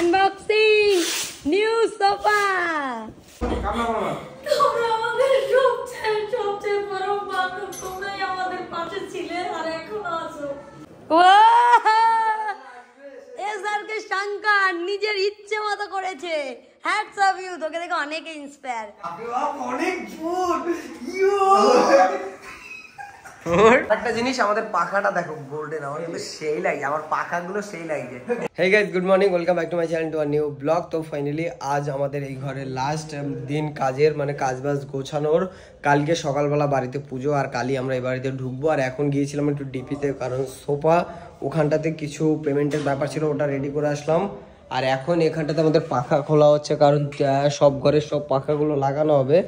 Unboxing new sofa তোমরা আমাদের সবচেয়ে সবচেয়ে বড় বান্ধব তোমরাই আমাদের পাশে ছিলে আর এখনও আছো। এসআরকে শঙ্কর নিজের ইচ্ছে মতো করেছে। হ্যাটস অফ ইউ তোকে দেখে অনেকে ইন্সপায়ার একটা জিনিস আমাদের পাখাটা দেখো গোল্ডেন আমার কিন্তু সেই লাগে আমার পাখাগুলো সেই hey guys good morning welcome back to my channel to our new blog তো ফাইনালি আজ আমাদের এই ঘরের লাস্ট দিন কাজের মানে গোছানোর। কালকে সকালবেলা বাড়িতে পুজো আর কালই আমরা এই বাড়িতে ঢুকবো। আর এখন গিয়েছিলাম একটু ডিপিতে কারণ সোফা ওখানটাতে কিছু পেমেন্টের ব্যাপার ছিল ওটা রেডি করে আসলাম। আর এখন এখানটাতে আমাদের পাখা খোলা হচ্ছে কারণ সব ঘরের সব পাখাগুলো লাগানো হবে।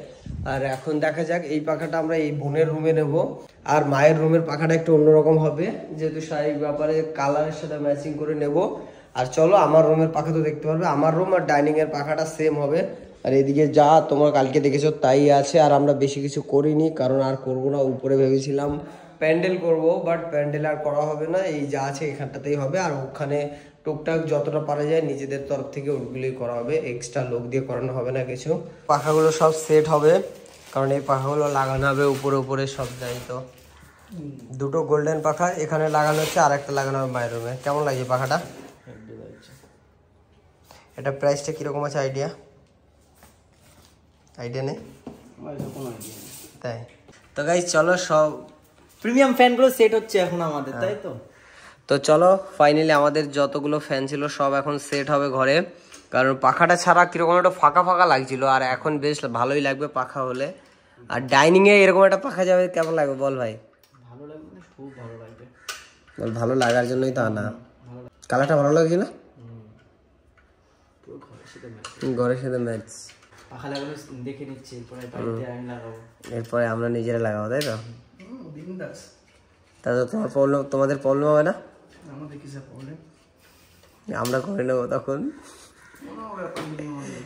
আর এখন দেখা যাক এই পাখাটা আমরা এই বোনের রুমে নেব। আর মায়ের রুমের পাখাটা একটু অন্যরকম হবে। যেহেতু শারীরিক ব্যাপারে কালারের সাথে ম্যাচিং করে নেব। আর চলো, আমার রুমের পাখা তো দেখতে পারবে। আমার রুম আর ডাইনিং এর পাখাটা সেম হবে। আর এদিকে যা তোমরা কালকে দেখেছ তাই আছে। আর আমরা বেশি কিছু করিনি, কারণ আর করব না। উপরে ভেবেছিলাম প্যান্ডেল করব বাট প্যান্ডেল আর করা হবে না। এই যা আছে এখানটাতেই হবে। আর ওখানে টুকটাক যতটা পারা যায় নিজেদের তরফ থেকে ওগুলোই করা হবে। এক্সট্রা লোক দিয়ে করানো হবে না কিছু। পাখাগুলো সব সেট হবে। কারণ এই পাখাগুলো লাগানো হবে উপরে উপরে সব যাই তো। দুটো গোল্ডেন পাখা এখানে লাগানো হচ্ছে আর একটা লাগানো হবে মায়ের রুমে কেমন লাগছে পাখাটা? এটা প্রাইসটা কীরকম আছে আইডিয়া আইডিয়া নেই? তাই। তো গাই চলো সব প্রিমিয়াম ফ্যানগুলো সেট হচ্ছে এখন আমাদের তাই তো? তো চলো ফাইনালি আমাদের যতগুলো ফ্যান ছিল সব এখন সেট হবে ঘরে। কারণ পাখাটা ছাড়া কীরকম একটা ফাঁকা ফাঁকা লাগছিল আর এখন বেশ ভালোই লাগবে পাখা হলে। আর ডাইনিংয়ে এরকম একটা পাখা যাবে কেমন লাগবে বল ভাই? খুব ভালো লাগবে ভালো লাগার জন্যই তো আনা কালারটা ভালো লাগছে না? পুরো ঘরের সাথে match। ঘরের সাথে ম্যাচ পাখা লাগানো দেখে নিচ্ছি এরপরে বাড়িতে আমি লাগাবো। এরপরে আমরা নিজেরা লাগাবো তাই তো? তাহলে তোমার প্রবলেম তোমাদের প্রবলেম হবে না? আমাদের কিসের প্রবলেম আমরা করে নেব তখন।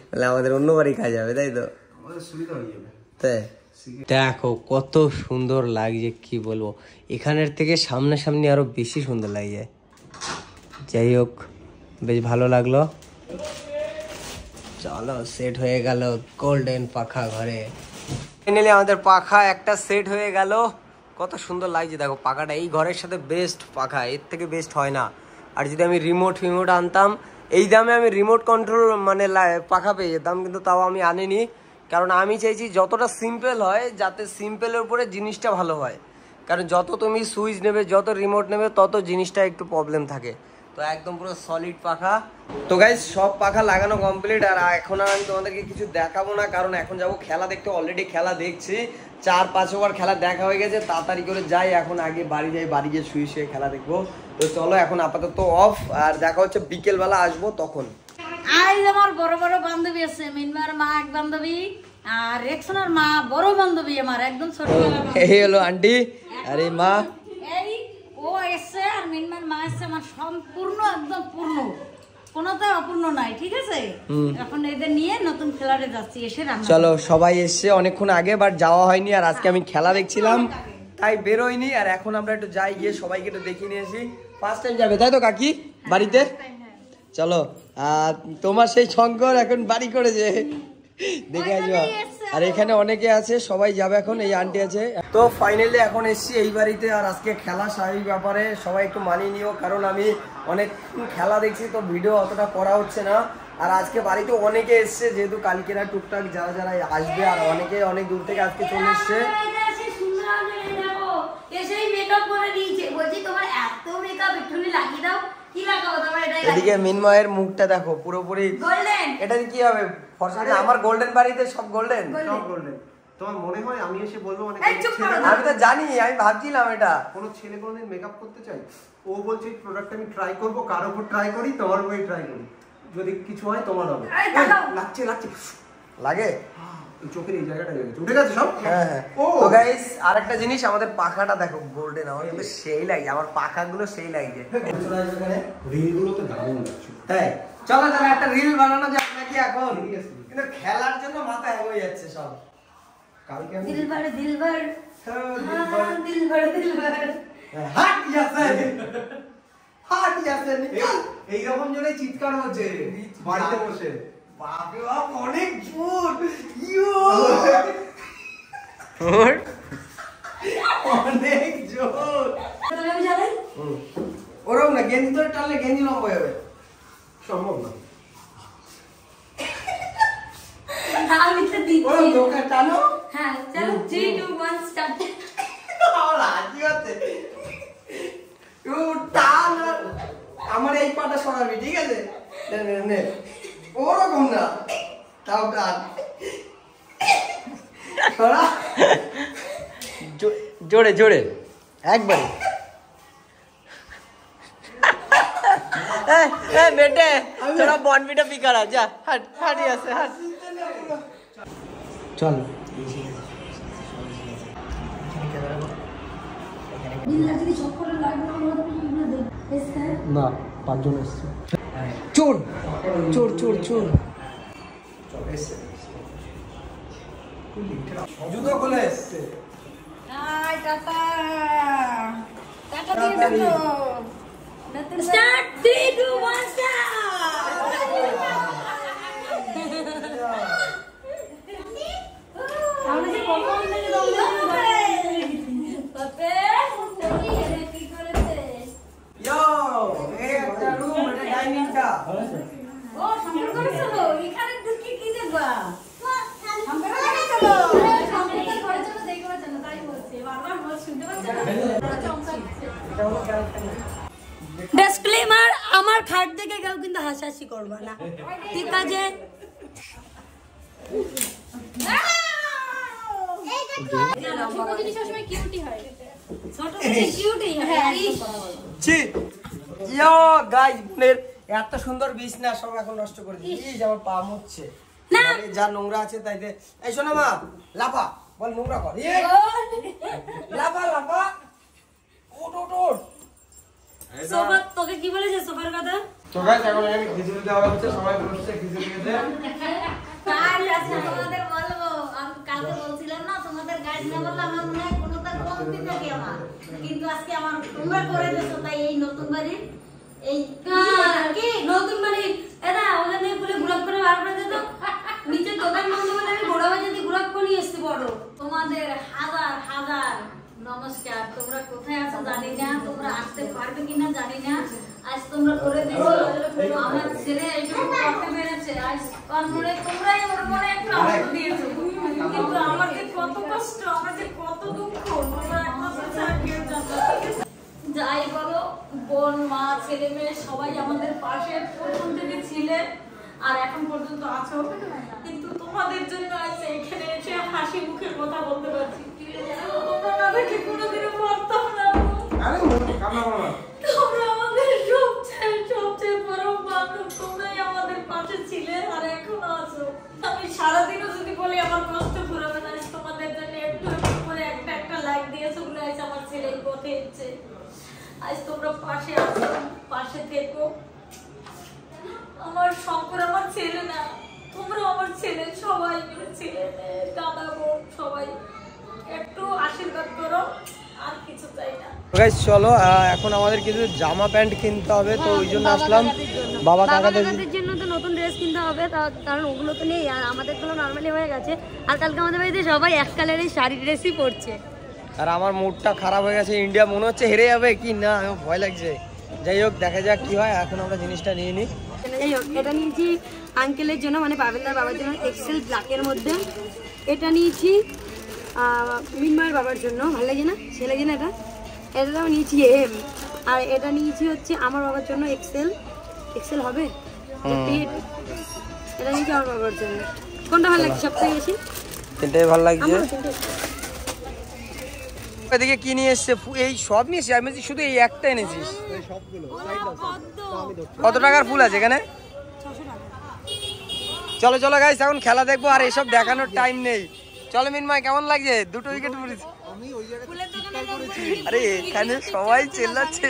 তাহলে আমাদের অন্য বাড়ি কাজ হবে তাই তো? আমাদের সুবিধা হয়ে যাবে। তাই? দেখো, কত সুন্দর লাগছে, কি বলব। এখানের থেকে সামনাসামনি আরও বেশি সুন্দর লাগছে। যাই হোক, বেশ ভালো লাগল। চলো সেট হয়ে গেল গোল্ডেন পাখা ঘরে। ফাইনালি আমাদের পাখা একটা সেট হয়ে গেল। কত সুন্দর লাগছে, দেখো, পাখাটা। এই ঘরের সাথে বেস্ট পাখা, এর থেকে বেস্ট হয় না। আর যদি আমি রিমোট ফিমোট আনতাম, এই দামে আমি রিমোট কন্ট্রোল মানে পাখা পেয়ে যেতাম, কিন্তু তাও আমি আনিনি। কারণ আমি চাইছি যতটা সিম্পল হয়, যাতে সিম্পলের উপরে জিনিসটা ভালো হয়। কারণ যত তুমি সুইচ নেবে, যত রিমোট নেবে, তত জিনিসটা একটু প্রবলেম থাকে। তো একদম পুরো সলিড পাখা। তো গাইজ সব পাখা লাগানো কমপ্লিট আর এখন আর আমি তোমাদেরকে কিছু দেখাবো না, কারণ এখন যাব খেলা দেখতে। অলরেডি খেলা দেখছি। চার, পাঁচ ওভার খেলা দেখা হয়ে গেছে, তাড়াতাড়ি করে যাই। এখন আগে বাড়ি যাই, বাড়ি গিয়ে শুয়ে শুয়ে খেলা দেখব। তো চলো, এখন আপাতত অফ আর দেখা হচ্ছে বিকেলবেলা আসব তখন। আর আমার বড় বড় বান্ধবী আছে মিনমার মা এক বান্ধবী আর রেক্সনার মা বড় বান্ধবী আমার একদম বান্ধবী। এই হলো আন্টি আরে মা। এই ও এসছে আর মিনমার মা এসছে আমার সম্পূর্ণ একদম পূর্ণ। কোনোটা অপূর্ণ নাই ঠিক আছে? এখন এদের নিয়ে নতুন খেলারে যাচ্ছি এসে রান্না চলো সবাই এসছে অনেকক্ষণ আগে বাট যাওয়া হয়নি আর আজকে আমি খেলা দেখছিলাম। তাই বেরোয়নি আর এখন আমরা একটু যাই গিয়ে সবাইকে একটু দেখিয়ে নিয়ে আসি। ফার্স্ট টাইম যাবে তাই তো কাকি? বাড়িতে? চলো। আর তোমার সেই শঙ্কর এখন বাড়ি করেছে দেখে আসব আর এখানে অনেকে আছে সবাই যাবে এখন এই আন্টি আছে। তো ফাইনালি এখন এসছি এই বাড়িতে আর আজকে খেলা স্বাভাবিক ব্যাপারে সবাই একটু মানিয়ে নিও কারণ আমি অনেক খেলা দেখছি তো ভিডিও অতটা করা হচ্ছে না। আর আজকে বাড়িতে অনেকে এসছে যেহেতু কালকেরা টুকটাক যারা যারা আসবে আর অনেকে অনেক দূর থেকে আজকে চলে এসছে। এসেই মেকআপ করে দিয়েছে। বলছি তোমার এত মেকআপ একটুখানি লাগিয়ে দাও। এদিকে মিনময়ের মুখটা দেখো পুরোপুরি এটা কি হবে? ফর্সা আমার গোল্ডেন বাড়িতে সব গোল্ডেন সব বললেন তোমার মনে হয় আমি এসে বলব মানে। আমি তো জানি আমি ভাবছিলাম এটা। কোনো ছেলে কোনোদিন মেকআপ করতে চাই ও বলছে প্রোডাক্ট আমি ট্রাই করব কার উপর ট্রাই করি তোমার ট্রাই করি। যদি কিছু হয় তোমার হবে। লাগছে লাগছে। লাগে? চোখের এই জায়গাটা লেগেছে। উঠে গেছে সব? হ্যাঁ হ্যাঁ। ও। তো গাইস আরেকটা জিনিস আমাদের পাখাটা দেখো গোল্ডেন আমার কিন্তু সেই লাগে আমার পাখাগুলো সেই লাগছে রিলগুলো তো দারুণ লাগছে। তাই? চলো তাহলে একটা রিল বানানো যাক নাকি এখন? কিন্তু খেলার জন্য মাথা হয়ে যাচ্ছে সব। কালকে আমি দিলবার দিলবার। দিলবার। দিলবার হাট যাচ্ছে। হাট যাচ্ছে। এইরকম জন্য চিৎকার হচ্ছে। বাড়িতে বসে। বাপরে বাপ অনেক জোর। অনেক জোর। ওরকম না গেঞ্জি ধরে টানলে গেঞ্জি লম্বা সম্ভব না। আমি তো দিচ্ছি। ওরকম দোকান টানো। হ্যাঁ চলো স্টার্ট আমার হাসি হচ্ছে। টান। আমার এই পাটা সরাবি ঠিক আছে? নে, নে, নে। ওরকম না। তাও জোরে জোরে। একবারে। বেটে তোরা বনবিটা পিকারা যা হাট হাটি আছে হাট। চল। না পাঁচজন এসছে। চোর চোর চোর চোর জুতো খুলে এসছে। High tata. টাটা দিয়ে দিও start three two one start আমরা যে কখন থেকে দম পাপে কি করেছে ইয়ো এই একটা রুম এটা ডাইনিংটা ও সম্পর্ক করেছিল এখানে ঢুকে কি দেখবা সম্পর্ক করেছিল সম্পর্ক করেছিল দেখবা যেন তাই বলছে বারবার বল শুনতে পাচ্ছে না ডিসক্লেমার আমার খাট দেখে কেউ কিন্তু হাসাহাসি করবে না। ঠিক আছে? এত সুন্দর বিছনা সব এখন নষ্ট করে যে আমার পা মুচ্ছে যা নোংরা আছে তাইতে এই শোনো মা লাফা। বল নোংরা কর। লাফা লাফা। ওট ওট ওট সোফা তোকে কি বলেছে সোফার কথা? তো গাইস এখন এখানে খিচুড়ি দেওয়া হচ্ছে সবাই বসছে খিচুড়ি খেতে। কাল আছে তোমাদের বলব আমি কালকে বলছিলাম না তোমাদের গাইড না বললে আমার মনে হয় কোনো তার কমতি থাকে আমার। কিন্তু আজকে আমার তোমরা করে দিয়েছ তাই এই নতুন বাড়ির এই কি ছেলে মেয়ে সবাই আমাদের পাশে প্রথম থেকে ছিলেন আর এখন পর্যন্ত আছো। কিন্তু তোমাদের জন্য আজ এখানে এসে হাসি মুখে কথা বলতে পারছি। তোমরা না দেখে কোনোদিনও পারতাম না তোমরা আমাদের সবচেয়ে সবচেয়ে বড় বান্ধব তোমরাই আমাদের পাশে ছিলে আর এখনও আছো। আমি সারাদিনও যদি বলি আমার কষ্ট ফুরাবে না তোমাদের জন্য একটু একটু করে একটা একটা লাইক দিয়েছ বলে আমার ছেলে এই পথে আজ তোমরা পাশে আছো। পাশে থেকো। আমার শঙ্কর আমার ছেলে না। তোমরা আমার ছেলে সবাই মিলে ছেলে দাদা বোন সবাই। একটু আশীর্বাদ করো আর কিছু চাই না। গাইস চলো এখন আমাদের কিছু জামা প্যান্ট কিনতে হবে তো ওই জন্য আসলাম। বাবা কাকাদের কাকাদের জন্য তো নতুন ড্রেস কিনতে হবে কারণ ওগুলো তো নেই আর আমাদেরগুলো নর্মালি হয়ে গেছে। আর কালকে আমাদের বাড়িতে সবাই এক কালারের শাড়ি ড্রেসই পরছে। আর আমার মুডটা খারাপ হয়ে গেছে ইন্ডিয়া মনে হচ্ছে হেরে যাবে কি না আমার ভয় লাগছে। যাই হোক দেখা যাক কি হয় এখন আমরা জিনিসটা নিয়ে নিই। যাই হোক এটা নিয়েছি আঙ্কেলের জন্য মানে পাবেলদার বাবার জন্য এক্সেল ব্ল্যাকের মধ্যে। এটা নিয়েছি মিনময়ের বাবার জন্য। ভালো লাগে না? সে লাগে না এটা? এটাও নিয়েছি এম আর এটা নিয়েছি হচ্ছে আমার বাবার জন্য এক্সেল এক্সেল হবে? এটা নিয়েছি আমার বাবার জন্য। কোনটা ভালো লাগছে সবথেকে বেশি? এটাই ভালো লাগছে। এদিকে কি নিয়ে এসছে? এই সব নিয়ে এসছিস আমি বলছি শুধু এই একটা এনেছিস? কত টাকার ফুল আছে এখানে? চলো চলো গাইস এখন খেলা দেখব আর এসব দেখানোর টাইম নেই। চলো মিনময় কেমন লাগছে? দুটো উইকেট পড়েছে। আরে এখানে সবাই চেল্লাচ্ছে।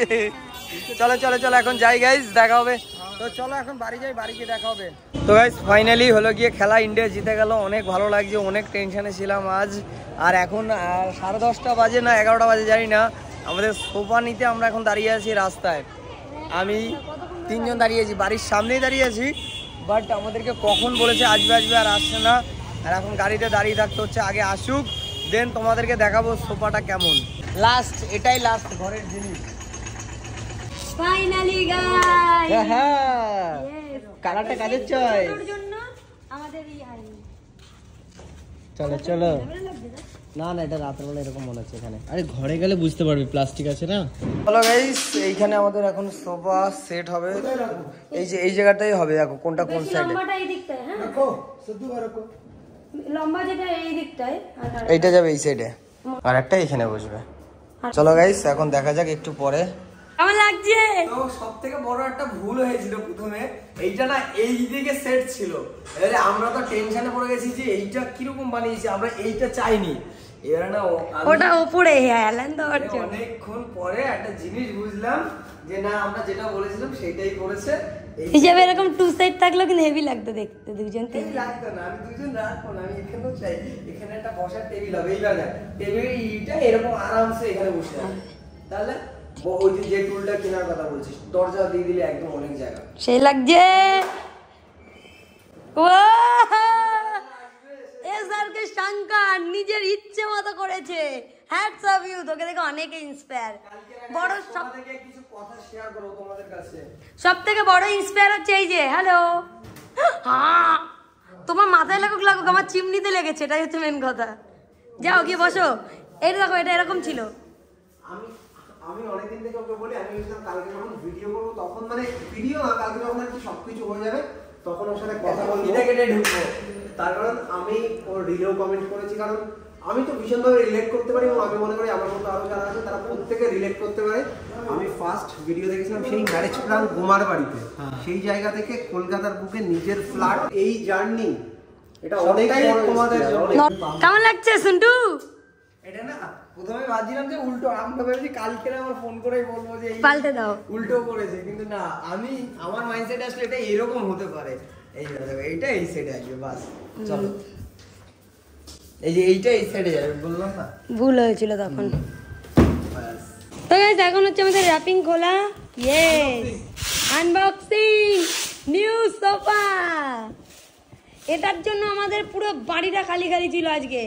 চলো চলো চলো এখন যাই গাইস দেখা হবে। তো চলো এখন বাড়ি যাই, বাড়ি গিয়ে দেখা তো গাইস ফাইনালি হলো গিয়ে খেলা ইন্ডিয়া জিতে গেল, অনেক ভালো লাগছে, অনেক টেনশনে ছিলাম আজ। আর এখন সাড়ে দশটা বাজে না, এগারোটা বাজে, জানি না। আমাদের সোফা নিতে আমরা এখন দাঁড়িয়ে আছি রাস্তায়। আমি তিনজন দাঁড়িয়েছি বাড়ির সামনেই দাঁড়িয়ে আছি। বাট আমাদেরকে কখন বলেছে আসবে আসবে আর আসছে না। আর এখন গাড়িতে দাঁড়িয়ে থাকতে হচ্ছে, আগে আসুক দেন তোমাদেরকে দেখাবো সোফাটা কেমন। লাস্ট এটাই লাস্ট ঘরের জিনিস। ফাইনালি গাইস হ্যাঁ হ্যাঁ। কালারটা জন্য আমাদের এই হয়নি চলো চলো। না? না এটা রাতের বেলা এরকম মনে হচ্ছে এখানে। আরে ঘরে গেলে বুঝতে পারবি প্লাস্টিক আছে না? হ্যালো গাইস এইখানে আমাদের এখন সোফা সেট হবে। এই যে এই জায়গাটাই হবে দেখো কোনটা কোন সাইডে লম্বাটা এই দিকটায় হ্যাঁ? লম্বা যেটা এই দিকটায় আর- এইটা যাবে এই সাইডে আর একটা এখানে বসবে। চলো গাইস এখন দেখা যাক একটু পরে। কেমন লাগছে? তো সব থেকে বড় একটা ভুল হয়েছিল প্রথমে। এইটা না এই দিকে সেট ছিল। এবারে আমরা তো টেনশনে পড়ে গেছি যে এইটা কীরকম বানিয়েছি আমরা এইটা চাইনি। এবারে না ওটা উপরে হেলান দেওয়ার অনেকক্ষণ পরে একটা জিনিস বুঝলাম যে না আমরা যেটা বলেছিলাম সেটাই করেছে। হিসাবে এরকম টু সাইড থাকলেও কিন্তু হেভি লাগতো দেখতে দুজন তিন লাগতো না আমি দুজন রাখব না আমি এখানেও চাই। এখানে একটা বসার টেবিল হবে এইবার দেখ টেবিলটা এরকম আরামসে এখানে বসে তাহলে ওই যে যে টুলটা কেনার কথা বলছিস দরজা দিয়ে দিলে একদম অনেক জায়গা। সেই লাগছে। এসআরকে শঙ্কর নিজের ইচ্ছে মতো করেছে। হ্যাটস অফ ইউ তোকে দেখে অনেকে ইন্সপায়ার বড় সব থেকে কিছু কথা শেয়ার করব তোমাদের কাছে। সব বড় ইন্সপায়ার হচ্ছে এই যে হ্যালো হ্যাঁ তোমার মাথায় লাগুক লাগুক আমার চিমনিতে লেগেছে এটাই হচ্ছে মেন কথা। যাও গিয়ে বসো। এটা দেখো এটা এরকম ছিল। আমি আমি অনেকদিন থেকে ওকে বলি আমি ভেবেছিলাম কালকে যখন ভিডিও করব তখন মানে ভিডিও না কালকে যখন আর কি সবকিছু হয়ে যাবে তখন ওর সাথে কথা বলব। কেটে ঢুকবো। তার কারণ আমি ওর রিলেও কমেন্ট করেছি কারণ আমি তো ভীষণভাবে রিলেট করতে পারি এবং আমি মনে করি আমার মতো আরও যারা আছে তারা প্রত্যেকে রিলেট করতে পারে। আমি ফার্স্ট ভিডিও দেখেছিলাম সেই ম্যারেজ প্ল্যান গোমার বাড়িতে। সেই জায়গা থেকে কলকাতার বুকে নিজের ফ্ল্যাট এই জার্নি এটা অনেক সবটাই বড় তোমাদের জন্য। কেমন লাগছে সুন্টু এটা না প্রথমে ভাবছিলাম যে উল্টো আমরা ভেবেছি কালকে আমার ফোন করে বলব যে পাল্টে দাও। উল্টো করেছে কিন্তু না আমি আমার মাইন্ডসেট আসলে এটা এরকম হতে পারে। এই এইটা এই সাইডে আসবে বাস চলো। এই যে এইটা এই সাইডে যাবে বললাম না? ভুল হয়েছিল তখন। তো গাইস এখন হচ্ছে আমাদের র্যাপিং খোলা। ইয়েস আনবক্সিং নিউ সোফা এটার জন্য আমাদের পুরো বাড়িটা খালি খালি ছিল আজকে।